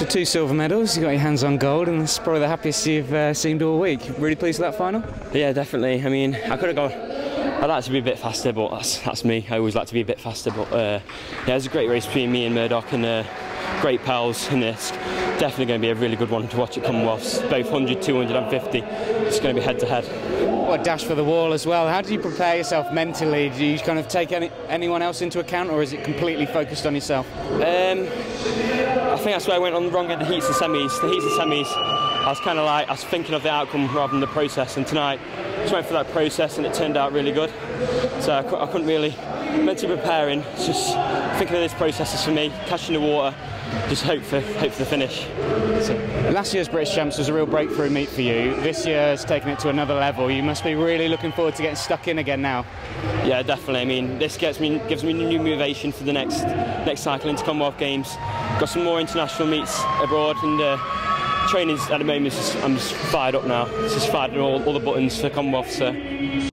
After two silver medals, you got your hands on gold, and it's probably the happiest you've uh, seemed all week. Really pleased with that final? Yeah, definitely. I mean, I could have gone. I'd like to be a bit faster, but that's that's me. I always like to be a bit faster. But uh, yeah, it was a great race between me and Murdoch, and uh, great pals, in this. definitely going to be a really good one to watch at Commonwealths. Both 100, 250. It's going to be head to head. What a dash for the wall as well? How do you prepare yourself mentally? Do you kind of take any, anyone else into account, or is it completely focused on yourself? Um, I think that's where I went on the wrong in the heats and semis. The heats and semis, I was kind of like I was thinking of the outcome rather than the process. And tonight, just went for that process, and it turned out really good. So I, I couldn't really mentally preparing. Just thinking of this process is for me, catching the water. Just hope for hope for the finish. Last year's British Champs was a real breakthrough meet for you. This year's taken it to another level. You must be really looking forward to getting stuck in again now. Yeah, definitely. I mean, this gets me gives me new motivation for the next next cycle into Commonwealth Games. Got some more international meets abroad, and uh, training's at the moment. I'm just fired up now. It's just fired all, all the buttons for Commonwealth. So